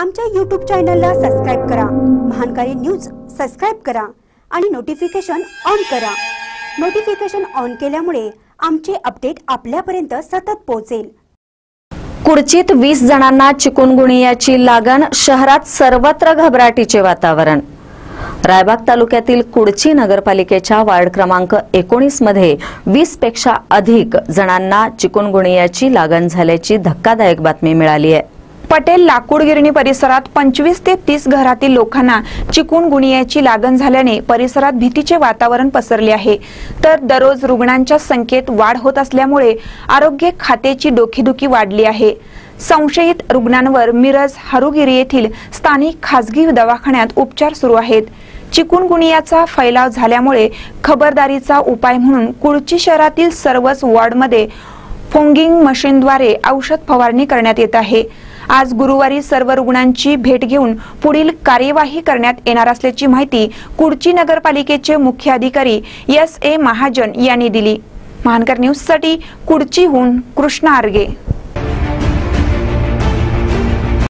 आमच्या यूट्यूब चॅनलला सबस्क्राईब करा. महानकारी न्यूज सबस्क्राईब करा आणि नोटिफिकेशन ऑन करा. नोटिफिकेशन ऑन केल्यामुळे आमचे अपडेट आपल्यापर्यंत सतत पोहोचेल. कुडचीत वीस जणांना चिकुनगुनियाची लागण शहरात सर्वत्र घबराटीचे वातावरण. रायबाग तालुक्यातील कुडची नगरपालिकेच्या वार्ड क्रमांक एकोणीसमध्ये वीसपेक्षा अधिक जणांना चिकुनगुनियाची लागण झाल्याची धक्कादायक बातमी मिळाली आहे. पटेल लाकूड गिरणी परिसरात पंचवीस ते तीस घरातील लोकांना चिकून गुणियाची लागण झाल्याने परिसरात भीतीचे वातावरण पसरले आहे. तर दररोज रुग्णांच्या संख्येत वाढ होत असल्यामुळे आरोग्य खात्याची डोकेदुखी वाढली आहे. संशयित रुग्णांवर मिरज हरुगिरी येथील स्थानिक खासगी दवाखान्यात उपचार सुरू आहेत. चिकुनगुनियाचा फैलाव झाल्यामुळे खबरदारीचा उपाय म्हणून कुडची शहरातील सर्वच वॉर्डमध्ये फोंगिंग मशीनद्वारे औषध फवारणी करण्यात येत आहे. आज गुरुवारी सर्व रुग्णांची भेट घेऊन पुढील कार्यवाही करण्यात येणार असल्याची माहिती कुडची नगरपालिकेचे मुख्य अधिकारी एस ए महाजन यांनी दिली. महानकर न्यूजसाठी कुडचीहून कृष्णा आर्गे.